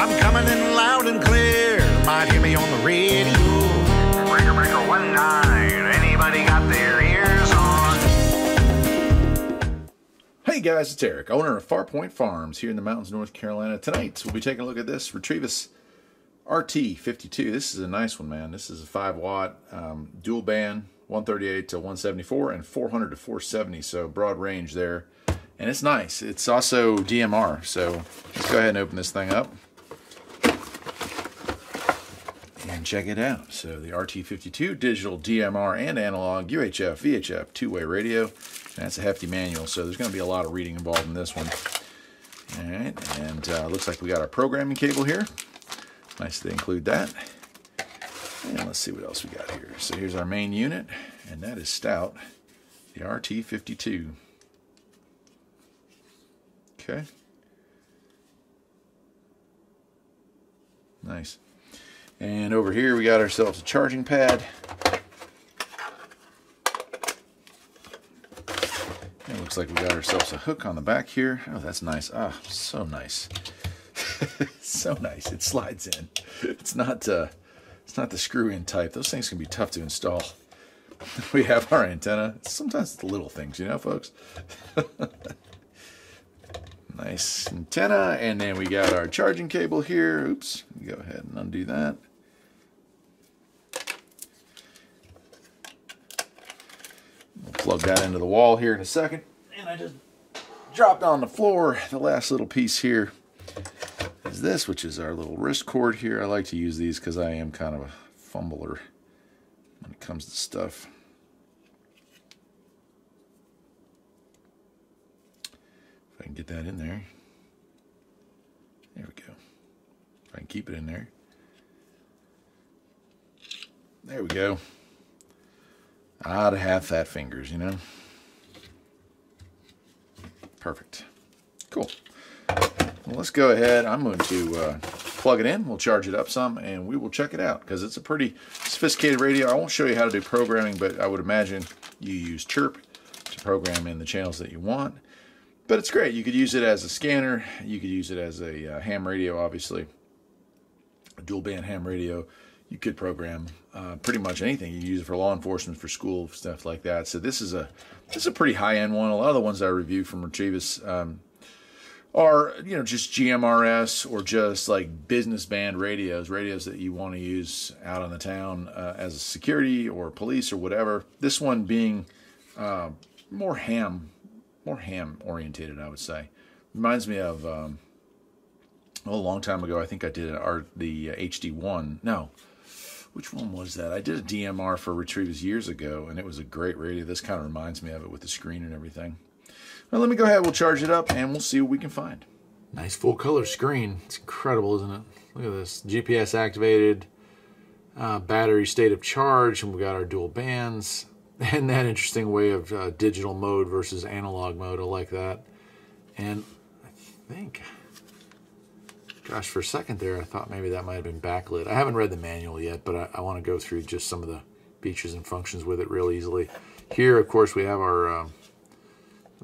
I'm coming in loud and clear. Might hear me on the radio. Breaker, breaker, one nine. Anybody got their ears on? Hey guys, it's Eric, owner of Farpoint Farms here in the mountains North Carolina. Tonight we'll be taking a look at this Retevis RT52. This is a nice one, man. This is a 5 watt um, dual band, 138 to 174 and 400 to 470, so broad range there. And it's nice. It's also DMR, so let's go ahead and open this thing up and check it out. So the RT52 digital DMR and analog UHF VHF two-way radio. That's a hefty manual, so there's going to be a lot of reading involved in this one. All right, and uh, looks like we got our programming cable here. Nice to include that. And let's see what else we got here. So here's our main unit, and that is stout, the RT52. Okay. Nice. And over here we got ourselves a charging pad. It looks like we got ourselves a hook on the back here. Oh, that's nice. Ah, so nice. so nice. It slides in. It's not uh, it's not the screw-in type. Those things can be tough to install. we have our antenna. Sometimes it's the little things, you know, folks. nice antenna, and then we got our charging cable here. Oops. Go ahead and undo that. Plug that into the wall here in a second. And I just dropped on the floor the last little piece here is this, which is our little wrist cord here. I like to use these because I am kind of a fumbler when it comes to stuff. If I can get that in there. There we go. If I can keep it in there. There we go. I'd have fat fingers, you know. Perfect. Cool. Well, let's go ahead. I'm going to uh, plug it in. We'll charge it up some, and we will check it out because it's a pretty sophisticated radio. I won't show you how to do programming, but I would imagine you use Chirp to program in the channels that you want. But it's great. You could use it as a scanner. You could use it as a uh, ham radio, obviously. A dual band ham radio. You could program uh, pretty much anything. You use it for law enforcement, for school, stuff like that. So this is a this is a pretty high end one. A lot of the ones I review from Retevis um, are you know just GMRS or just like business band radios, radios that you want to use out on the town uh, as a security or police or whatever. This one being uh, more ham, more ham orientated, I would say. Reminds me of um, well, a long time ago. I think I did the HD one. No, which one was that? I did a DMR for Retevis years ago, and it was a great radio. This kind of reminds me of it with the screen and everything. Well, let me go ahead. We'll charge it up, and we'll see what we can find. Nice full color screen. It's incredible, isn't it? Look at this. GPS activated, uh, battery state of charge, and we got our dual bands. And that interesting way of uh, digital mode versus analog mode. I like that. And I think, gosh, for a second there, I thought maybe that might have been backlit. I haven't read the manual yet, but I, I want to go through just some of the features and functions with it real easily. Here, of course, we have our. Uh,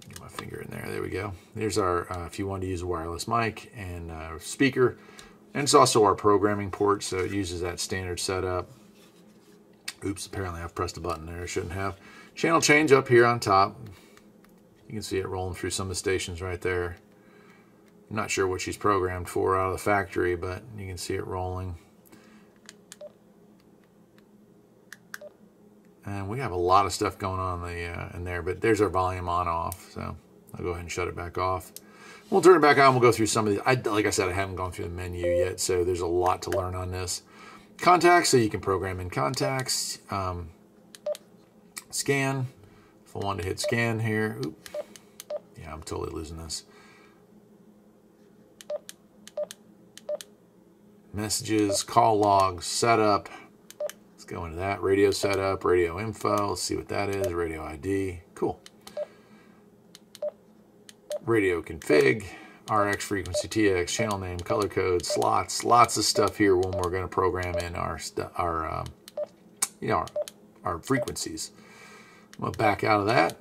get my finger in there. There we go. There's our, uh, if you want to use a wireless mic and uh, speaker. And it's also our programming port, so it uses that standard setup. Oops, apparently I've pressed a button there. I shouldn't have. Channel change up here on top. You can see it rolling through some of the stations right there. I'm not sure what she's programmed for out of the factory, but you can see it rolling. And we have a lot of stuff going on in, the, uh, in there, but there's our volume on off. So I'll go ahead and shut it back off. We'll turn it back on. We'll go through some of these. I, like I said, I haven't gone through the menu yet, so there's a lot to learn on this. Contacts, so you can program in contacts. Um, scan, if I wanted to hit scan here. Oop. Yeah, I'm totally losing this. Messages, call logs, setup. Let's go into that. Radio setup, radio info. Let's see what that is. Radio ID. Cool. Radio config. RX frequency, TX, channel name, color code, slots, lots of stuff here when we're going to program in our our um, you know our, our frequencies. I'm to back out of that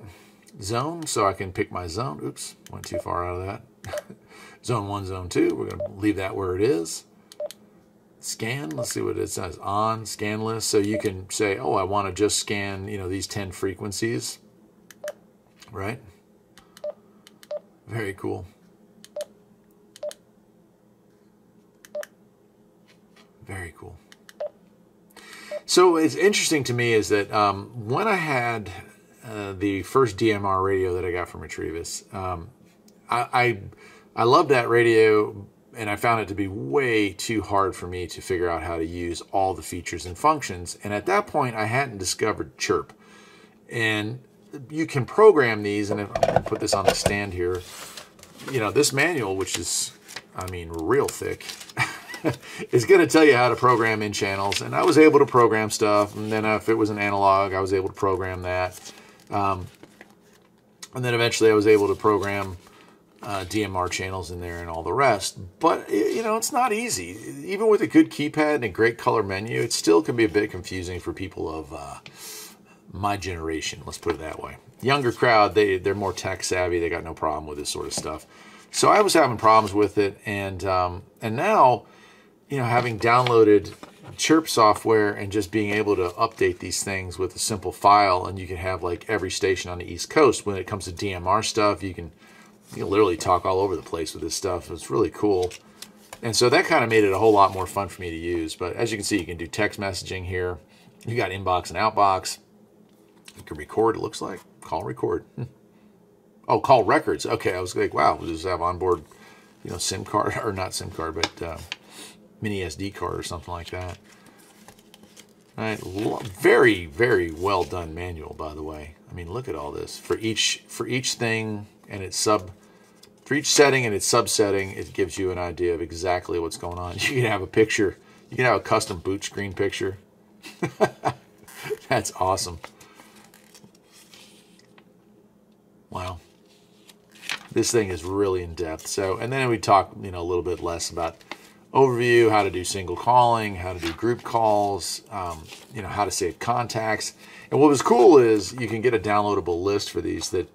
zone so I can pick my zone. Oops, went too far out of that. Zone 1, Zone 2, we're going to leave that where it is. Scan, let's see what it says. On, scan list. So you can say, oh, I want to just scan, you know, these 10 frequencies. Right? Very cool. Very cool. So it's interesting to me is that um, when I had uh, the first DMR radio that I got from Retevis, um, I, I I loved that radio, and I found it to be way too hard for me to figure out how to use all the features and functions. And at that point, I hadn't discovered Chirp, and you can program these. And if put this on the stand here, you know, this manual, which is, I mean, real thick. is going to tell you how to program in channels. And I was able to program stuff. And then if it was an analog, I was able to program that. Um, and then eventually I was able to program uh, DMR channels in there and all the rest. But, you know, it's not easy. Even with a good keypad and a great color menu, it still can be a bit confusing for people of uh, my generation, let's put it that way. Younger crowd, they, they're more tech savvy. They got no problem with this sort of stuff. So I was having problems with it. And, um, and now you know, having downloaded Chirp software and just being able to update these things with a simple file, and you can have like every station on the East Coast. When it comes to DMR stuff, you can you literally talk all over the place with this stuff. It's really cool. And so that kind of made it a whole lot more fun for me to use. But as you can see, you can do text messaging here. You got inbox and outbox. You can record, it looks like. Call record. Hmm. Oh, call records. Okay, I was like, wow, we'll just have onboard, you know, SIM card, or not SIM card, but uh, mini SD card or something like that. All right, very very well done manual by the way. I mean, look at all this for each for each thing and its sub for each setting and its subsetting. It gives you an idea of exactly what's going on. You can have a picture. You can have a custom boot screen picture. That's awesome. Wow. This thing is really in depth. So, and then we talk, you know, a little bit less about overview, how to do single calling, how to do group calls, um, you know, how to save contacts. And what was cool is you can get a downloadable list for these that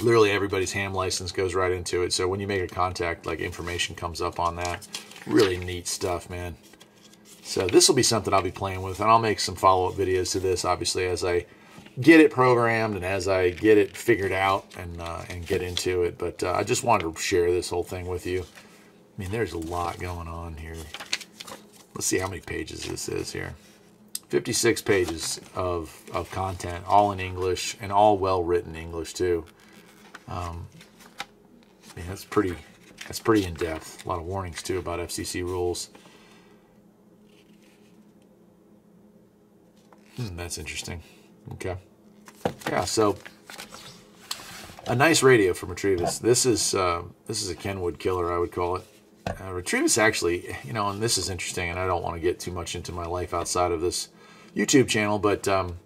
literally everybody's ham license goes right into it. So when you make a contact, like information comes up on that. Really neat stuff, man. So this will be something I'll be playing with, and I'll make some follow-up videos to this, obviously, as I get it programmed and as I get it figured out and uh, and get into it. But uh, I just wanted to share this whole thing with you. I mean, there's a lot going on here. Let's see how many pages this is here. 56 pages of, of content, all in English and all well-written English too. Um, I mean, that's pretty, that's pretty in-depth. A lot of warnings too about FCC rules. Hmm, that's interesting. Okay. Yeah, so a nice radio from Retevis. This is uh, this is a Kenwood killer, I would call it. Uh, Retevis actually, you know, and this is interesting, and I don't want to get too much into my life outside of this YouTube channel, but um,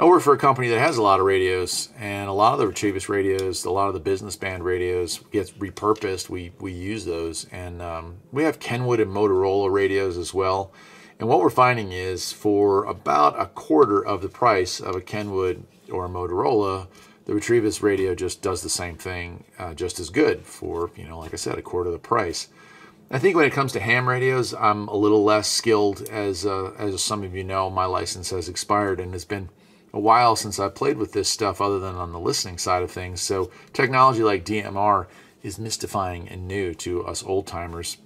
I work for a company that has a lot of radios, and a lot of the Retevis radios, a lot of the business band radios gets repurposed. We we use those, and um, we have Kenwood and Motorola radios as well. And what we're finding is for about a quarter of the price of a Kenwood or a Motorola, the Retevis radio just does the same thing uh, just as good for, you know, like I said, a quarter of the price. I think when it comes to ham radios, I'm a little less skilled. As uh, as some of you know, my license has expired, and it's been a while since I've played with this stuff, other than on the listening side of things. So technology like DMR is mystifying and new to us old timers.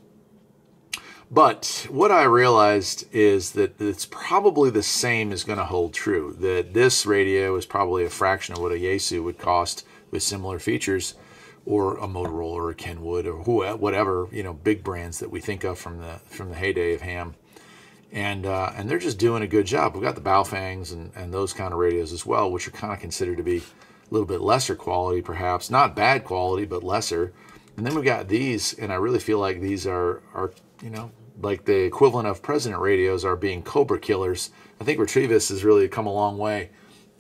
But what I realized is that it's probably the same is going to hold true. That this radio is probably a fraction of what a Yaesu would cost with similar features or a Motorola or a Kenwood or who, whatever you know big brands that we think of from the from the heyday of ham, and uh, and they're just doing a good job. We've got the Baofengs and and those kind of radios as well, which are kind of considered to be a little bit lesser quality, perhaps not bad quality, but lesser. And then we've got these, and I really feel like these are are you know like the equivalent of President radios are being Cobra killers. I think Retevis has really come a long way,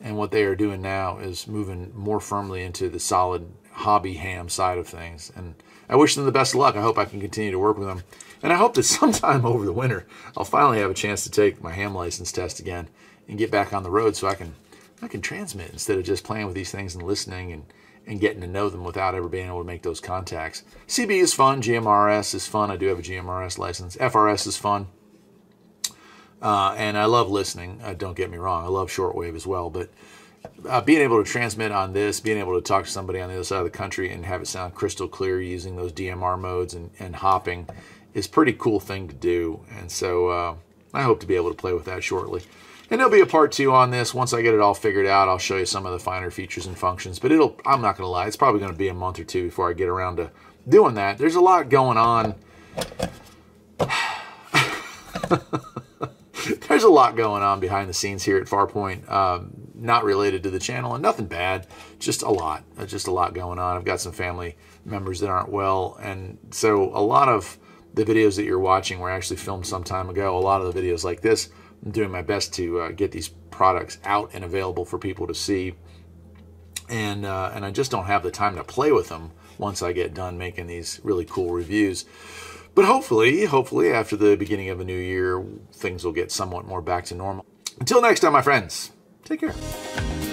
and what they are doing now is moving more firmly into the solid hobby ham side of things. And I wish them the best of luck. I hope I can continue to work with them. And I hope that sometime over the winter, I'll finally have a chance to take my ham license test again and get back on the road so I can I can transmit instead of just playing with these things and listening and, and getting to know them without ever being able to make those contacts. CB is fun. GMRS is fun. I do have a GMRS license. FRS is fun. Uh, and I love listening. Uh, don't get me wrong. I love shortwave as well. But uh, being able to transmit on this, being able to talk to somebody on the other side of the country and have it sound crystal clear using those DMR modes and, and hopping is pretty cool thing to do. And so uh, I hope to be able to play with that shortly. And there'll be a part two on this. Once I get it all figured out, I'll show you some of the finer features and functions. But it'll, I'm not going to lie, it's probably going to be a month or two before I get around to doing that. There's a lot going on. There's a lot going on behind the scenes here at Farpoint, um, not related to the channel and nothing bad, just a lot, uh, just a lot going on. I've got some family members that aren't well, and so a lot of the videos that you're watching were actually filmed some time ago. A lot of the videos like this I'm doing my best to uh, get these products out and available for people to see. And, uh, and I just don't have the time to play with them once I get done making these really cool reviews. But hopefully, hopefully after the beginning of a new year, things will get somewhat more back to normal. Until next time, my friends, take care.